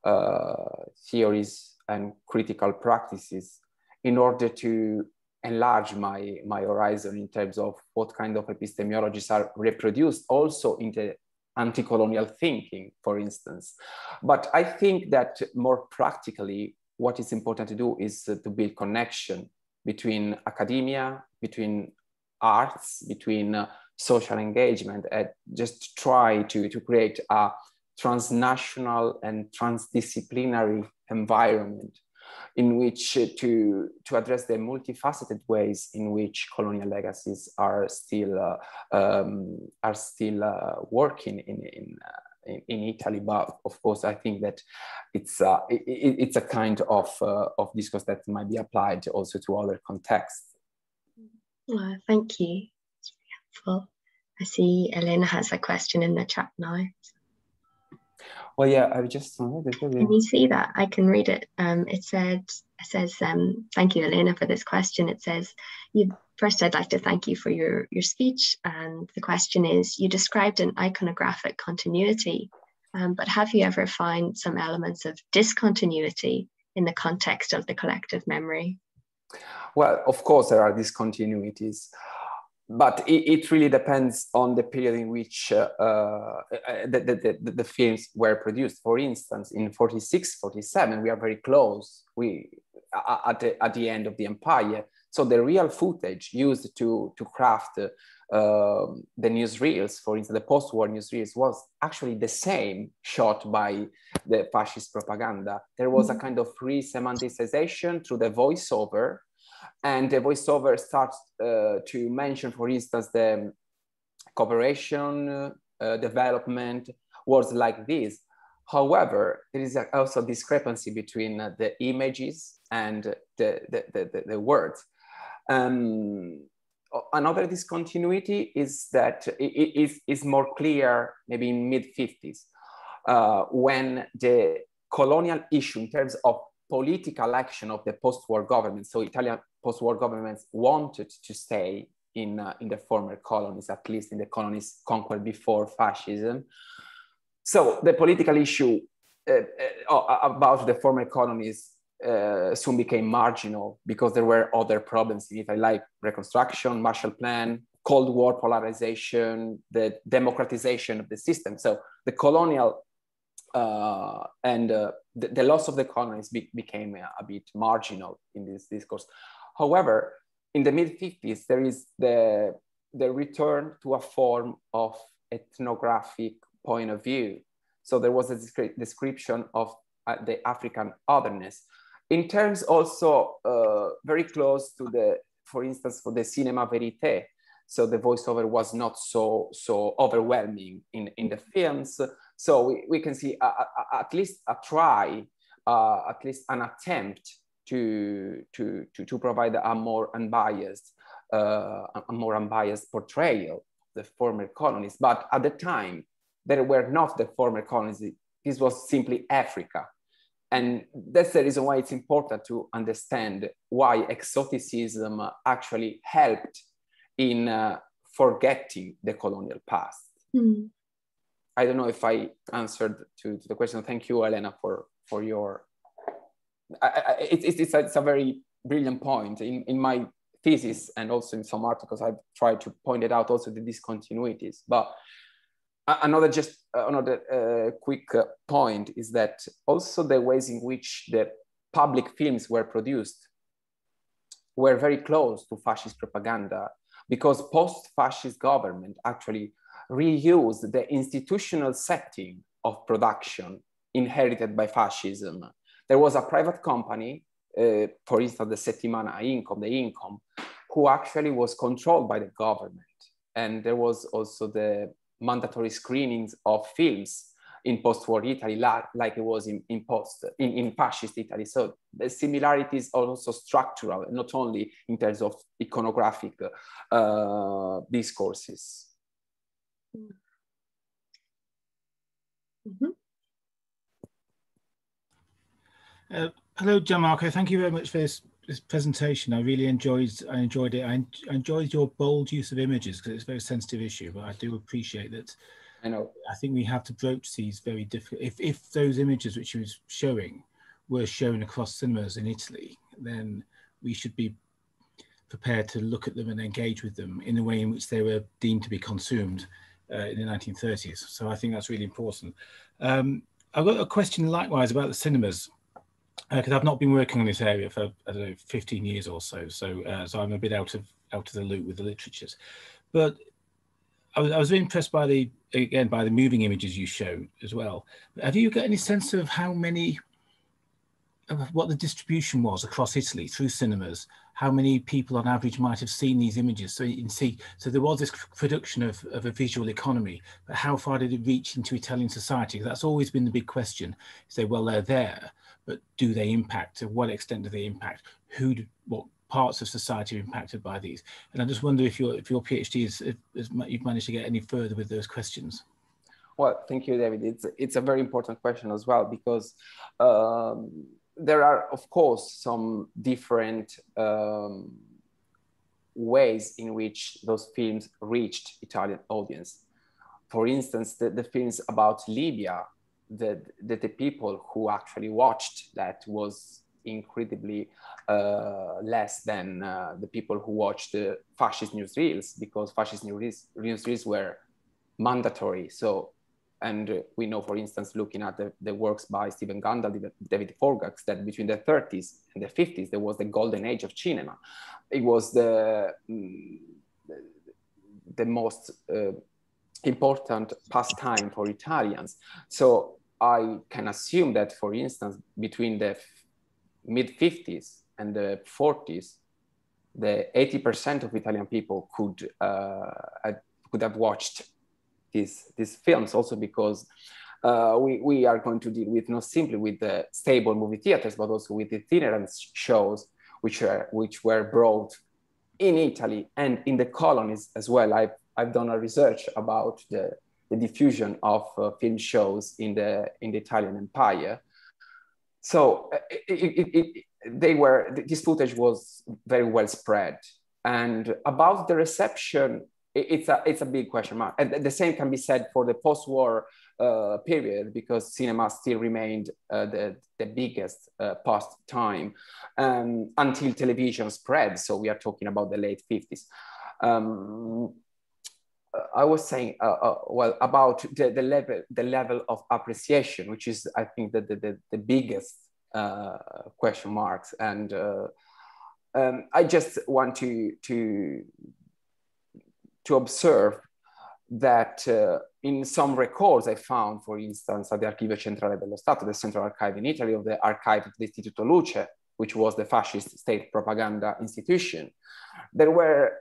uh, theories and critical practices in order to enlarge my, my horizon in terms of what kind of epistemologies are reproduced also in the anti-colonial thinking, for instance. But I think that more practically, what is important to do is to build connection between academia, between arts, between uh, social engagement, and just try to, to create a transnational and transdisciplinary environment in which uh, to, to address the multifaceted ways in which colonial legacies are still, uh, um, are still uh, working in, in, uh, in, Italy. But of course, I think that it's, uh, it, it's a kind of, uh, of discourse that might be applied also to other contexts. Oh, thank you. It's really helpful. I see Elena has a question in the chat now. Well, yeah, I just Can you see that? I can read it. Um, it said, it says, um, thank you, Elena, for this question. It says, you've first, I'd like to thank you for your, your speech. And the question is you described an iconographic continuity, um, but have you ever found some elements of discontinuity in the context of the collective memory? Well, of course, there are discontinuities but it, it, really depends on the period in which uh, uh, the, the, the, films were produced. For instance, in 46, 47, we are very close we, at, the, at the end of the empire. So the real footage used to, to craft uh, the newsreels, for instance, the post-war newsreels was actually the same shot by the fascist propaganda. There was a mm-hmm. kind of re-semanticization through the voiceover and the voiceover starts uh, to mention, for instance, the cooperation, uh, development, words like this. However, there is also discrepancy between uh, the images and the, the, the, the words. Um, another discontinuity is that it is, is more clear maybe in mid 50s uh, when the colonial issue in terms of political action of the post-war government. So Italian post-war governments wanted to stay in, uh, in the former colonies, at least in the colonies conquered before fascism. So the political issue uh, uh, about the former colonies uh, soon became marginal because there were other problems in Italy, like Reconstruction, Marshall Plan, Cold War polarization, the democratization of the system. So the colonial uh, and uh, the, the, loss of the colonies be, became a, a, bit marginal in this discourse. However, in the mid 50s, there is the, the return to a form of ethnographic point of view. So there was a description of uh, the African otherness. In terms also uh, very close to the, for instance, for the cinema verite, so the voiceover was not so so overwhelming in, in the films so we, we can see a, a, at least a try, uh, at least an attempt to, to, to, to provide a more unbiased, uh, a more unbiased portrayal of the former colonies. But at the time, there were not the former colonies. This was simply Africa. And that's the reason why it's important to understand why exoticism actually helped in uh, forgetting the colonial past. Mm. I don't know if I answered to, to the question. Thank you, Elena, for, for your, I, I, it's, it's, a, it's a very brilliant point. In, in my thesis and also in some articles, I've tried to point it out also the discontinuities. But another just another uh, quick uh, point is that also the ways in which the public films were produced were very close to fascist propaganda because post-fascist government actually reused the institutional setting of production inherited by fascism. There was a private company, uh, for instance, the Settimana Incom, the Incom, who actually was controlled by the government. And there was also the mandatory screenings of films in post-war Italy, like it was in, in post in, in fascist Italy. So the similarities are also structural, not only in terms of iconographic uh, discourses. Mm-hmm. Uh, hello, Gianmarco. Thank you very much for this, this, presentation. I really enjoyed I enjoyed it. I, I enjoyed your bold use of images because it's a very sensitive issue, but I do appreciate that. I know. I think we have to broach these very difficult. If, if those images which you was showing were shown across cinemas in Italy, then we should be prepared to look at them and engage with them in the way in which they were deemed to be consumed uh, in the 1930s. So I think that's really important. Um, I've got a question likewise about the cinemas because uh, I've not been working on this area for I don't know 15 years or so. So uh, so I'm a bit out of out of the loop with the literatures, but I was, I was impressed by the again by the moving images you showed as well. Have you got any sense of how many what the distribution was across Italy through cinemas, how many people on average might have seen these images. So you can see, so there was this production of, of a visual economy, but how far did it reach into Italian society? That's always been the big question. Say, well, they're there, but do they impact? To what extent do they impact? Who, do, what parts of society are impacted by these? And I just wonder if your if your PhD is, is you've managed to get any further with those questions. Well, thank you, David. It's it's a very important question as well because um, there are, of course, some different um, ways in which those films reached Italian audience. For instance, the, the films about Libya, the, the, the people who actually watched that was incredibly uh, less than uh, the people who watched the fascist newsreels because fascist newsreels, were mandatory. So and uh, we know, for instance, looking at the, the works by Stephen Gundle, David Forgacs, that between the 30s and the 50s, there was the golden age of cinema. It was the, mm, the, the, most uh, important pastime for Italians. So I can assume that, for instance, between the mid 50s and the 40s, the 80% of Italian people could, uh, could have watched these these films also because uh, we, we are going to deal with not simply with the stable movie theaters, but also with the itinerant shows, which are which were brought in Italy and in the colonies as well. I've, I've done a research about the, the diffusion of uh, film shows in the in the Italian Empire. So uh, it, it, it, they were this footage was very well spread, and about the reception it's a it's a big question mark. And the same can be said for the post-war uh, period because cinema still remained uh, the the biggest uh, past time um, until television spread. So we are talking about the late fifties. Um, I was saying uh, uh, well about the, the level the level of appreciation, which is I think the the, the, biggest uh, question marks and. Um, I just want to to to observe that uh, in some records I found, for instance, at the Archivio Centrale dello Stato, the Central Archive in Italy, of the archive of the Istituto Luce, which was the fascist state propaganda institution, there were uh,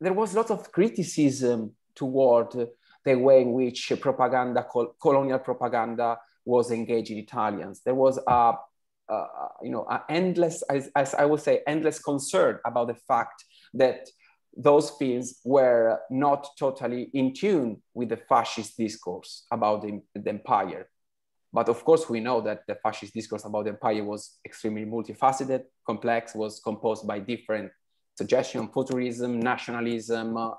there was a lot of criticism toward the way in which propaganda, col colonial propaganda, was engaging Italians. There was a, a you know, an endless, as, as I would say, endless concern about the fact that those films were not totally in tune with the fascist discourse about the, the, empire. But of course, we know that the fascist discourse about the empire was extremely multifaceted, complex, was composed by different suggestion, futurism, nationalism, uh,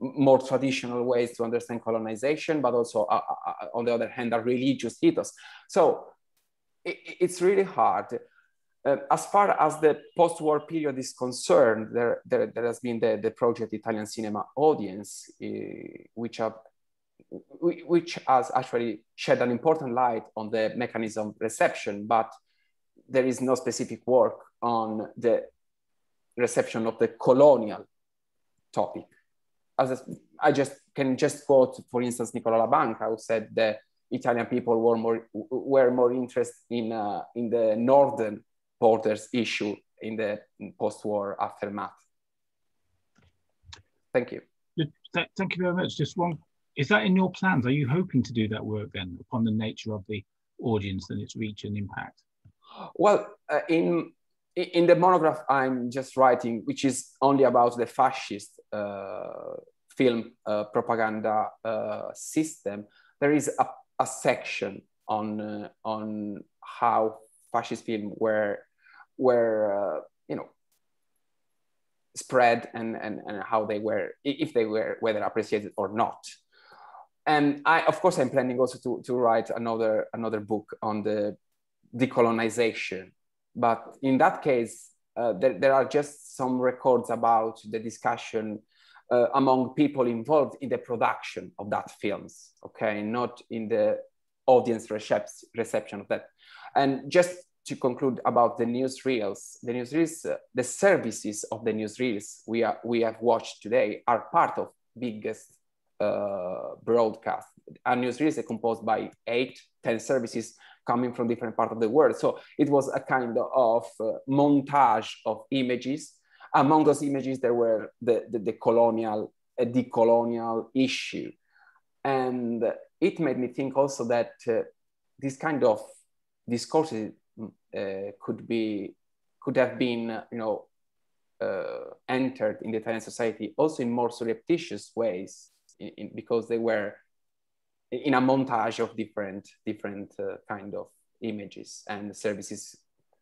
more traditional ways to understand colonization, but also, uh, uh, uh on the other hand, a religious ethos. So it, it's really hard uh, as far as the post-war period is concerned, there, there, there, has been the, the project Italian Cinema Audience, uh, which, have, which has actually shed an important light on the mechanism reception, but there is no specific work on the reception of the colonial topic. As I just can just quote, for instance, Nicola Labanca, who said the Italian people were more were more interested in uh, in the northern borders issue in the post-war aftermath. Thank you. Thank you very much. Just one, is that in your plans? Are you hoping to do that work then upon the nature of the audience and its reach and impact? Well, uh, in in the monograph I'm just writing, which is only about the fascist uh, film uh, propaganda uh, system, there is a, a section on uh, on how fascist film were were uh, you know spread and, and and how they were if they were whether appreciated or not. And i of course i'm planning also to, to write another another book on the decolonization but in that case uh, there, there are just some records about the discussion uh, among people involved in the production of that films okay not in the audience reception of that and just to conclude about the newsreels, the newsreels, uh, the services of the newsreels we are we have watched today are part of biggest uh, broadcast. A newsreel is composed by eight, ten services coming from different parts of the world. So it was a kind of uh, montage of images. Among those images, there were the, the, the colonial, uh, the colonial issue. And it made me think also that uh, this kind of discourses uh, could be could have been you know uh, entered in the Italian society also in more surreptitious ways in, in, because they were in a montage of different different uh, kind of images and services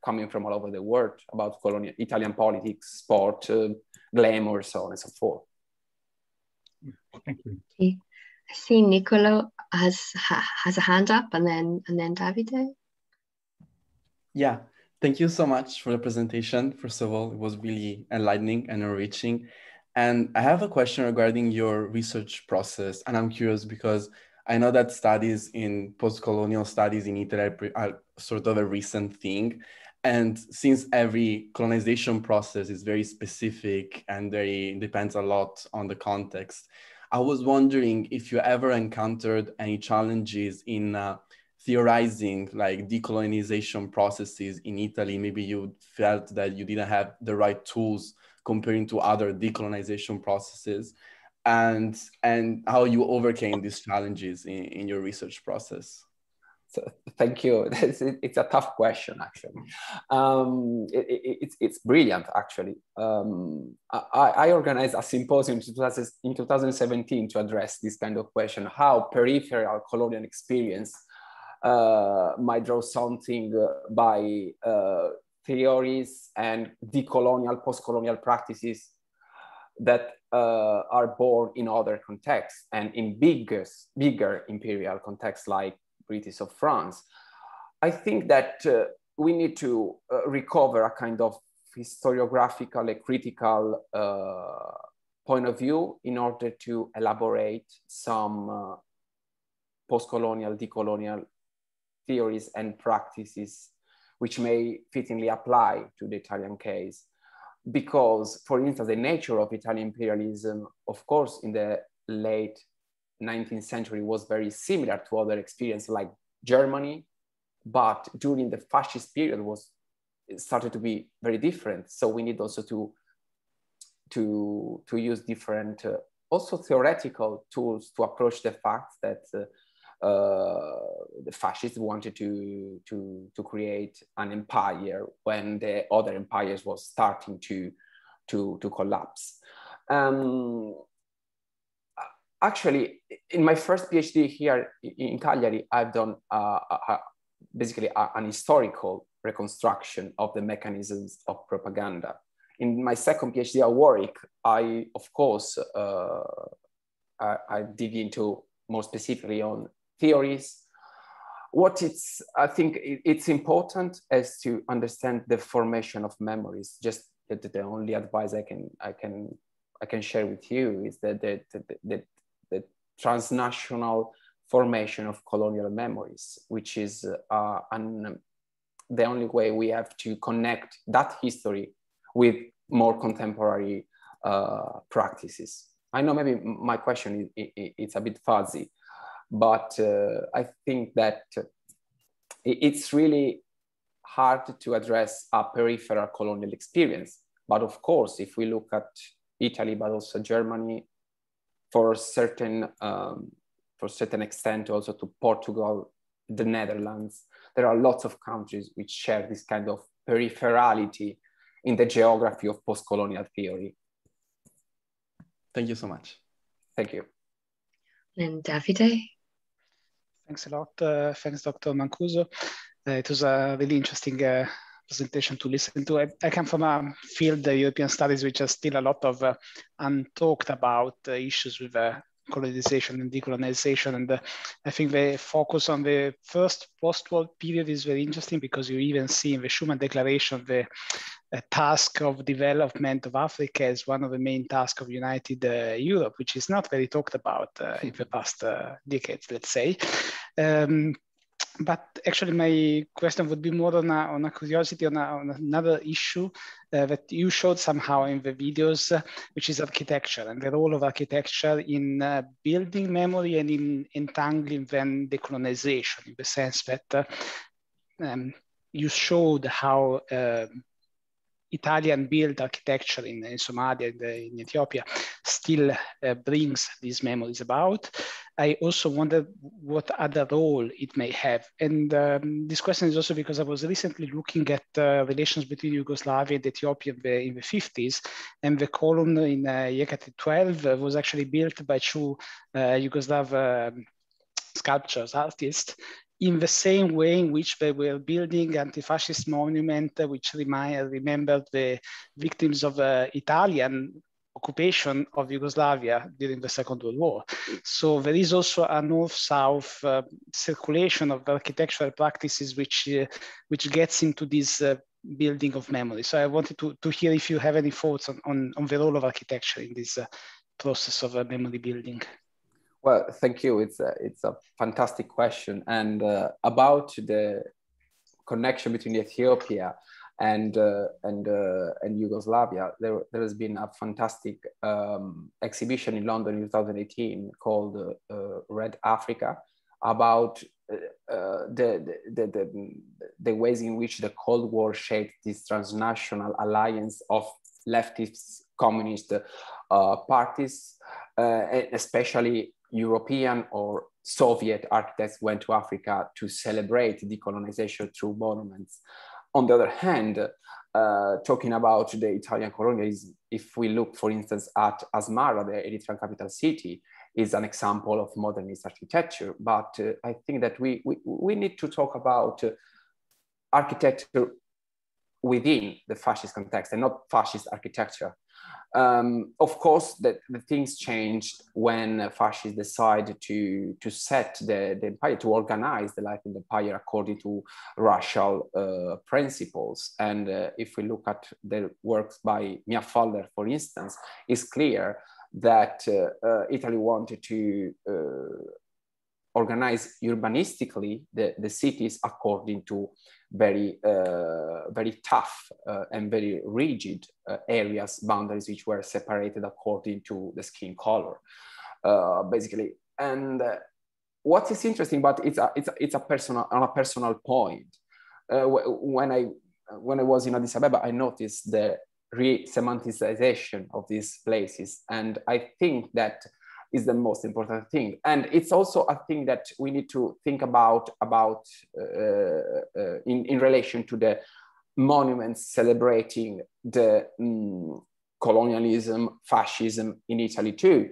coming from all over the world about colonial Italian politics, sport, uh, glamour, so on and so forth. Thank you. Okay. I see Nicolo has has a hand up, and then and then Davide. Yeah, thank you so much for the presentation. First of all, it was really enlightening and enriching. And I have a question regarding your research process. And I'm curious because I know that studies in post-colonial studies in Italy are sort of a recent thing. And since every colonization process is very specific and very depends a lot on the context, I was wondering if you ever encountered any challenges in uh, theorizing like decolonization processes in Italy. Maybe you felt that you didn't have the right tools comparing to other decolonization processes and and how you overcame these challenges in, in your research process? So thank you. It's, a tough question actually. Um, it, it, it's, it's brilliant actually. Um, I, I, organized a symposium in 2017 to address this kind of question how peripheral colonial experience uh, might draw something by uh, theories and decolonial, post-colonial practices that uh, are born in other contexts and in biggest, bigger imperial contexts like British of France. I think that uh, we need to uh, recover a kind of historiographical and critical uh, point of view in order to elaborate some uh, post-colonial, decolonial theories and practices which may fittingly apply to the Italian case. Because, for instance, the nature of Italian imperialism, of course, in the late 19th century was very similar to other experiences like Germany, but during the fascist period was started to be very different. So we need also to to to use different, uh, also theoretical tools to approach the fact that uh, the fascists wanted to, to, to create an empire when the other empires was starting to, to, to collapse. Um, actually, in my first PhD here in Cagliari, I've done uh, a, basically a, an historical reconstruction of the mechanisms of propaganda. In my second PhD at Warwick, I, of course, uh, I, I dig into more specifically on theories. What it's, I think it's important is to understand the formation of memories. Just the, the only advice I can, I can, I can share with you is that the, the, the, the transnational formation of colonial memories, which is uh, an, the only way we have to connect that history with more contemporary uh, practices. I know maybe my question is, it's a bit fuzzy, but uh, I think that it's really hard to address a peripheral colonial experience. But of course, if we look at Italy, but also Germany, for certain um, for certain extent, also to Portugal, the Netherlands, there are lots of countries which share this kind of peripherality in the geography of post-colonial theory. Thank you so much. Thank you. And Davide? Thanks a lot. Uh, thanks, Dr. Mancosu. Uh, it was a really interesting uh, presentation to listen to. I, I, come from a field, the European studies, which has still a lot of uh, untalked about uh, issues with uh, colonization and decolonization. And I think the focus on the first post-war period is very interesting because you even see in the Schuman Declaration the task of development of Africa as one of the main tasks of United uh, Europe, which is not very talked about uh, in the past uh, decades, let's say. Um, but actually my question would be more on a, on a curiosity on, a, on another issue uh, that you showed somehow in the videos, uh, which is architecture and the role of architecture in uh, building memory and in entangling then decolonization in the sense that um, you showed how um, Italian built architecture in, in Somalia, the, in, Ethiopia, still uh, brings these memories about. I also wonder what other role it may have. And um, this question is also because I was recently looking at uh, relations between Yugoslavia and Ethiopia in the, in the 50s, and the column in uh, Yekatit 12 was actually built by two uh, Yugoslav um, sculptures, artists, in the same way in which they were building anti-fascist monument, which remind, remembered the victims of uh, Italian occupation of Yugoslavia during the Second World War. So there is also a north-south uh, circulation of architectural practices which, uh, which gets into this uh, building of memory. So I wanted to, to hear if you have any thoughts on, on, on the role of architecture in this uh, process of uh, memory building. Well, thank you. It's a, it's a fantastic question. And uh, about the connection between Ethiopia and uh, and uh, and Yugoslavia, there, there has been a fantastic um, exhibition in London in 2018 called uh, uh, Red Africa about uh, the, the, the, the ways in which the Cold War shaped this transnational alliance of leftist communist parties, especially European or Soviet architects went to Africa to celebrate decolonization through monuments. On the other hand, uh, talking about the Italian colonialism, if we look, for instance, at Asmara, the Eritrean capital city, is an example of modernist architecture. But uh, I think that we, we, we, need to talk about uh, architecture within the fascist context and not fascist architecture. Um, of course, the, the things changed when fascists decided to, to set the, the empire, to organize the life in the empire according to racial uh, principles. And uh, if we look at the works by Mia Fuller, for instance, it's clear that uh, uh Italy wanted to uh, organize urbanistically the, the cities according to very, uh, very tough uh, and very rigid uh, areas, boundaries which were separated according to the skin color, basically. And what is interesting, but it's a, it's a, it's a personal, on a personal point. When I when I was in Addis Ababa, I noticed the re-semanticization of these places, and I think that is the most important thing. And it's also a thing that we need to think about, about uh, uh, in, in relation to the monuments celebrating the um, colonialism, fascism in Italy too.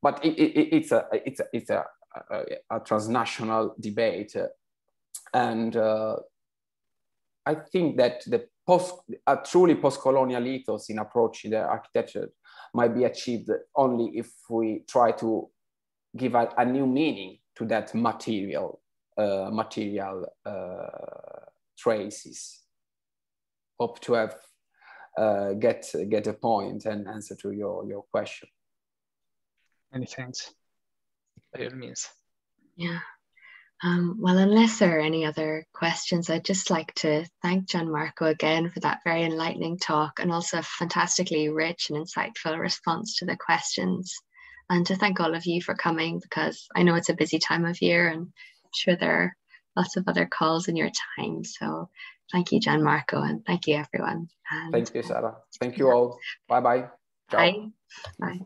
But it, it, it's, a, it's, a, it's a, a, a transnational debate. And uh, I think that the post, a truly post-colonial ethos in approaching the architecture might be achieved only if we try to give a, a new meaning to that material uh, material uh, traces. Hope to have uh, get get a point and answer to your your question. Many thanks. By all means. Yeah. Um, well, unless there are any other questions, I'd just like to thank Gianmarco again for that very enlightening talk and also a fantastically rich and insightful response to the questions. And to thank all of you for coming because I know it's a busy time of year and I'm sure there are lots of other calls in your time. So thank you, Gianmarco, and thank you, everyone. And, thank you, Sarah. Thank you all. Bye-bye. Bye. Bye.